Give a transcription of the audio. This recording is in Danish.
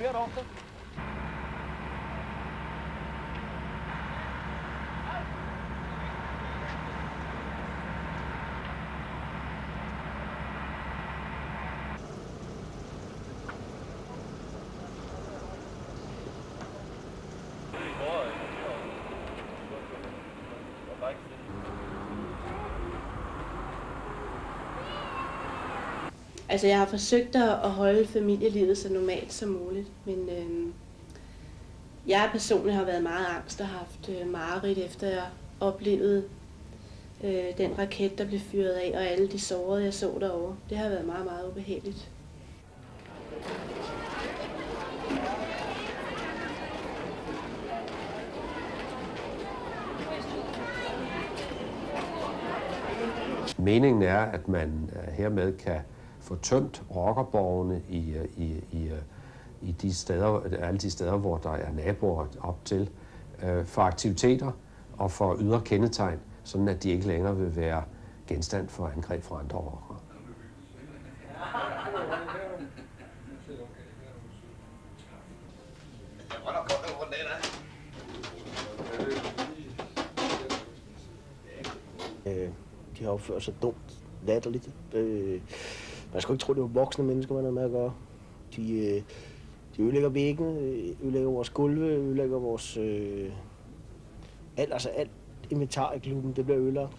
Peralta. Altså, jeg har forsøgt at holde familielivet så normalt som muligt, men øh, jeg personligt har været meget angst og haft øh, mareridt efter jeg oplevede øh, den raket, der blev fyret af, og alle de sårede, jeg så derovre. Det har været meget, meget ubehageligt. Meningen er, at man øh, hermed kan få tømt rockerborgene i, øh, i, i, øh, i de steder, alle de steder, hvor der er naboer op til, øh, for aktiviteter og for ydre kendetegn, sådan at de ikke længere vil være genstand for angreb fra andre rockere. Øh, de har opført sig dumt, latterligt. Øh, man skulle ikke tro, det var voksne mennesker, man havde med at gøre. De, øh, de ødelægger væggen, øh, ødelægger vores gulve, ødelægger vores... Øh, alt, altså alt inventar i klubben, det bliver ødelagt.